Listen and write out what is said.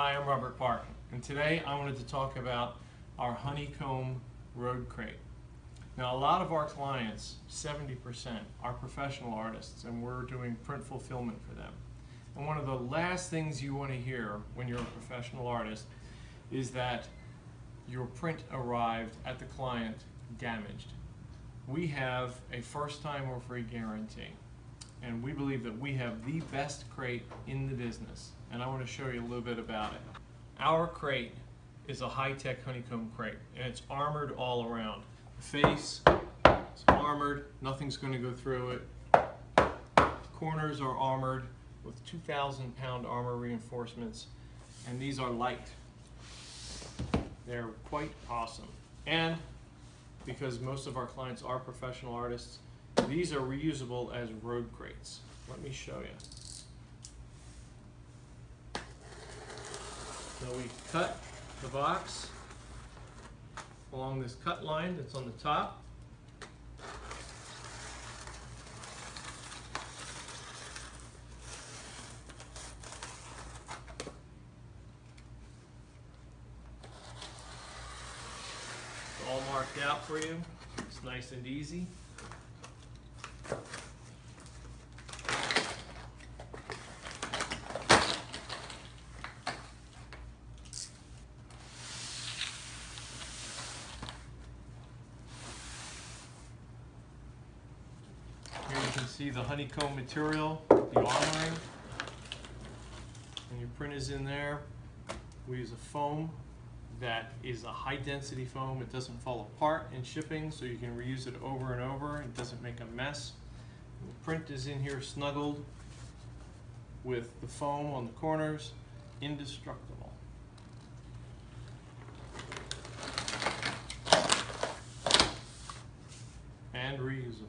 Hi, I'm Robert Park, and today I wanted to talk about our honeycomb road crate. Now, a lot of our clients, 70%, are professional artists, and we're doing print fulfillment for them. And one of the last things you want to hear when you're a professional artist is that your print arrived at the client damaged. We have a first time or free guarantee, and we believe that we have the best crate in the business, and I want to show you a little bit about it. Our crate is a high-tech honeycomb crate, and it's armored all around. The face is armored, nothing's going to go through it. The corners are armored with 2,000 pound armor reinforcements, and these are light. They're quite awesome. And because most of our clients are professional artists, these are reusable as road crates. Let me show you. So we cut the box along this cut line that's on the top. All marked out for you. It's nice and easy. Here you can see the honeycomb material, the armoring. And your print is in there. We use a foam that is a high density foam. It doesn't fall apart in shipping, so you can reuse it over and over. It doesn't make a mess. The print is in here snuggled with the foam on the corners, indestructible. And reusable.